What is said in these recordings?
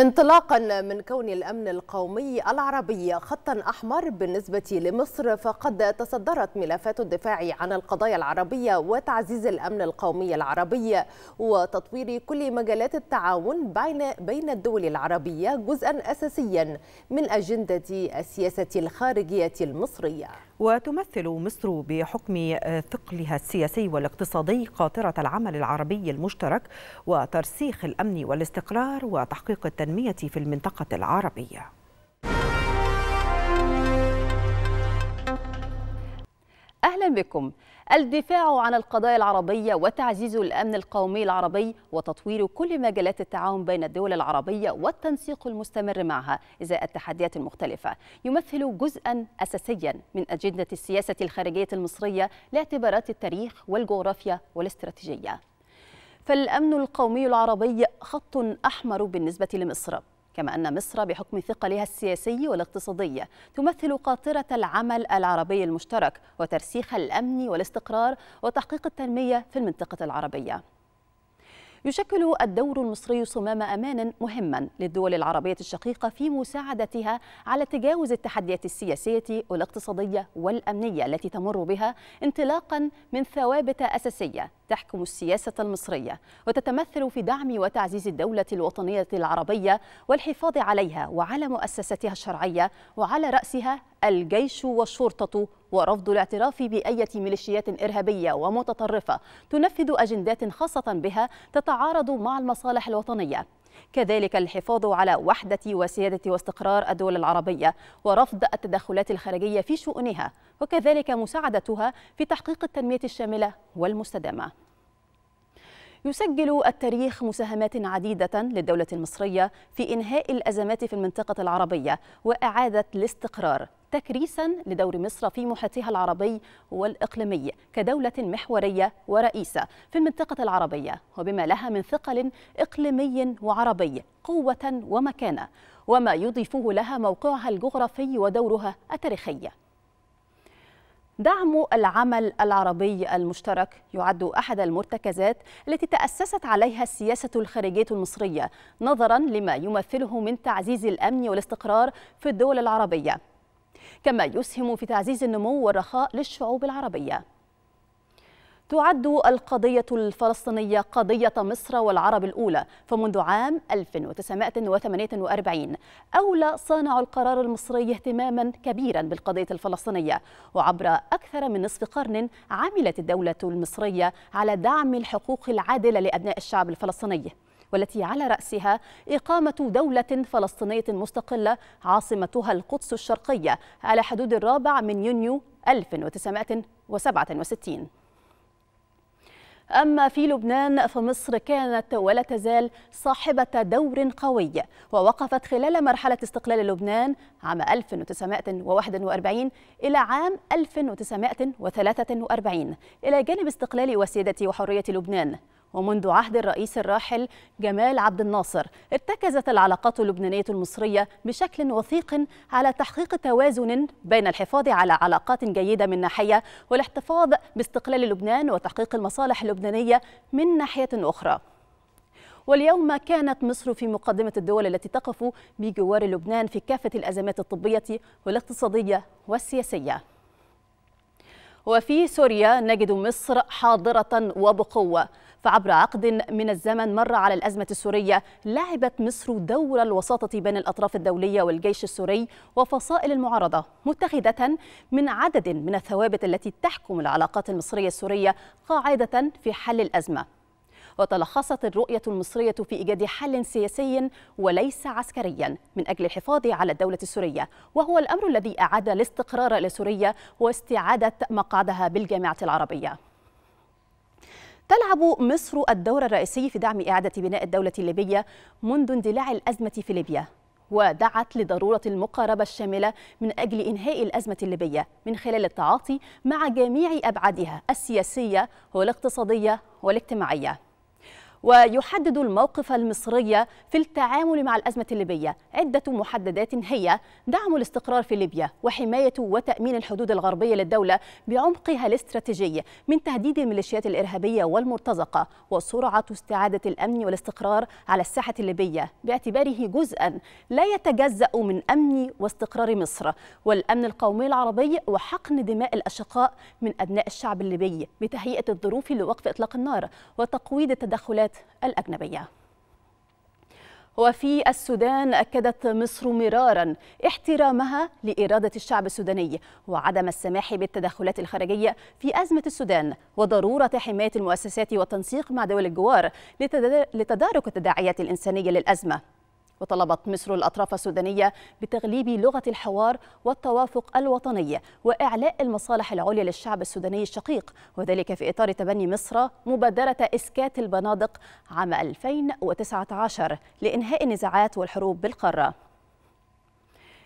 انطلاقا من كون الأمن القومي العربي خطا أحمر بالنسبة لمصر فقد تصدرت ملفات الدفاع عن القضايا العربية وتعزيز الأمن القومي العربي وتطوير كل مجالات التعاون بين بين الدول العربية جزءا اساسيا من أجندة السياسة الخارجية المصرية. وتمثل مصر بحكم ثقلها السياسي والاقتصادي قاطرة العمل العربي المشترك وترسيخ الأمن والاستقرار وتحقيق التنمية في المنطقة العربية. أهلا بكم الدفاع عن القضايا العربية وتعزيز الأمن القومي العربي وتطوير كل مجالات التعاون بين الدول العربية والتنسيق المستمر معها إزاء التحديات المختلفة يمثل جزءا أساسيا من أجندة السياسة الخارجية المصرية لاعتبارات التاريخ والجغرافيا والاستراتيجية فالأمن القومي العربي خط أحمر بالنسبة لمصر كما أن مصر بحكم ثقلها السياسي والاقتصادي تمثل قاطرة العمل العربي المشترك وترسيخ الأمن والاستقرار وتحقيق التنمية في المنطقة العربية. يشكل الدور المصري صمام أمان مهما للدول العربية الشقيقة في مساعدتها على تجاوز التحديات السياسية والاقتصادية والأمنية التي تمر بها انطلاقا من ثوابت أساسية تحكم السياسة المصرية وتتمثل في دعم وتعزيز الدولة الوطنية العربية والحفاظ عليها وعلى مؤسساتها الشرعية وعلى رأسها الجيش والشرطة ورفض الاعتراف بأية ميليشيات إرهابية ومتطرفة تنفذ أجندات خاصة بها تتعارض مع المصالح الوطنية. كذلك الحفاظ على وحدة وسيادة واستقرار الدول العربية ورفض التدخلات الخارجية في شؤونها وكذلك مساعدتها في تحقيق التنمية الشاملة والمستدامة. يسجل التاريخ مساهمات عديدة للدولة المصرية في إنهاء الأزمات في المنطقة العربية وإعادة الاستقرار. تكريسا لدور مصر في محيطها العربي والإقليمي كدولة محورية ورئيسة في المنطقة العربية وبما لها من ثقل إقليمي وعربي قوة ومكانة وما يضيفه لها موقعها الجغرافي ودورها التاريخي. دعم العمل العربي المشترك يعد أحد المرتكزات التي تأسست عليها السياسة الخارجية المصرية نظرا لما يمثله من تعزيز الأمن والاستقرار في الدول العربية. كما يسهم في تعزيز النمو والرخاء للشعوب العربية. تعد القضية الفلسطينية قضية مصر والعرب الأولى فمنذ عام 1948 أولى صانع القرار المصري اهتماما كبيرا بالقضية الفلسطينية وعبر أكثر من نصف قرن عملت الدولة المصرية على دعم الحقوق العادلة لأبناء الشعب الفلسطيني. والتي على رأسها إقامة دولة فلسطينية مستقلة عاصمتها القدس الشرقية على حدود الرابع من يونيو 1967 أما في لبنان فمصر كانت ولا تزال صاحبة دور قوي ووقفت خلال مرحلة استقلال لبنان عام 1941 إلى عام 1943 إلى جانب استقلال وسيادة وحرية لبنان. ومنذ عهد الرئيس الراحل جمال عبد الناصر ارتكزت العلاقات اللبنانية المصرية بشكل وثيق على تحقيق توازن بين الحفاظ على علاقات جيدة من ناحية والاحتفاظ باستقلال لبنان وتحقيق المصالح اللبنانية من ناحية أخرى. واليوم كانت مصر في مقدمة الدول التي تقف بجوار لبنان في كافة الأزمات الطبية والاقتصادية والسياسية. وفي سوريا نجد مصر حاضرة وبقوة. فعبر عقد من الزمن مر على الأزمة السورية لعبت مصر دور الوساطة بين الأطراف الدولية والجيش السوري وفصائل المعارضة متخذة من عدد من الثوابت التي تحكم العلاقات المصرية السورية قاعدة في حل الأزمة. وتلخصت الرؤية المصرية في إيجاد حل سياسي وليس عسكريا من أجل الحفاظ على الدولة السورية وهو الأمر الذي أعاد الاستقرار لسوريا واستعادة مقعدها بالجامعة العربية. تلعب مصر الدور الرئيسي في دعم إعادة بناء الدولة الليبية منذ اندلاع الأزمة في ليبيا ودعت لضرورة المقاربة الشاملة من أجل إنهاء الأزمة الليبية من خلال التعاطي مع جميع أبعادها السياسية والاقتصادية والاجتماعية. ويحدد الموقف المصري في التعامل مع الأزمة الليبية. عدة محددات هي دعم الاستقرار في ليبيا وحماية وتأمين الحدود الغربية للدولة بعمقها الاستراتيجي من تهديد الميليشيات الإرهابية والمرتزقة وسرعة استعادة الأمن والاستقرار على الساحة الليبية. باعتباره جزءا لا يتجزأ من أمن واستقرار مصر والأمن القومي العربي وحقن دماء الأشقاء من أبناء الشعب الليبي بتهيئة الظروف لوقف إطلاق النار وتقويض التدخلات الأجنبية. وفي السودان أكدت مصر مرارا احترامها لإرادة الشعب السوداني وعدم السماح بالتدخلات الخارجية في أزمة السودان وضرورة حماية المؤسسات والتنسيق مع دول الجوار لتدارك التداعيات الإنسانية للأزمة. وطلبت مصر الأطراف السودانية بتغليب لغة الحوار والتوافق الوطني وإعلاء المصالح العليا للشعب السوداني الشقيق وذلك في إطار تبني مصر مبادرة إسكات البنادق عام 2019 لإنهاء النزاعات والحروب بالقارة.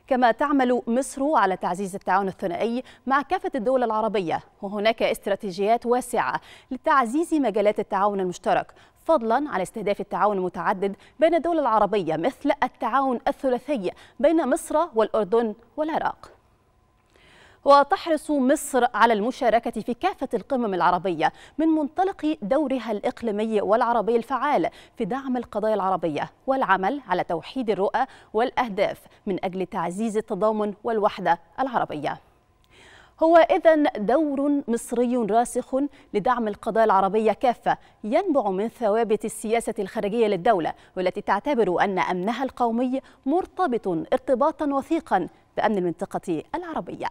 كما تعمل مصر على تعزيز التعاون الثنائي مع كافة الدول العربية وهناك استراتيجيات واسعة لتعزيز مجالات التعاون المشترك فضلا عن استهداف التعاون المتعدد بين الدول العربية مثل التعاون الثلاثي بين مصر والأردن والعراق. وتحرص مصر على المشاركة في كافة القمم العربية من منطلق دورها الإقليمي والعربي الفعال في دعم القضايا العربية والعمل على توحيد الرؤى والأهداف من أجل تعزيز التضامن والوحدة العربية. هو إذا دور مصري راسخ لدعم القضايا العربية كافة ينبع من ثوابت السياسة الخارجية للدولة والتي تعتبر أن أمنها القومي مرتبط ارتباطا وثيقا بأمن المنطقة العربية.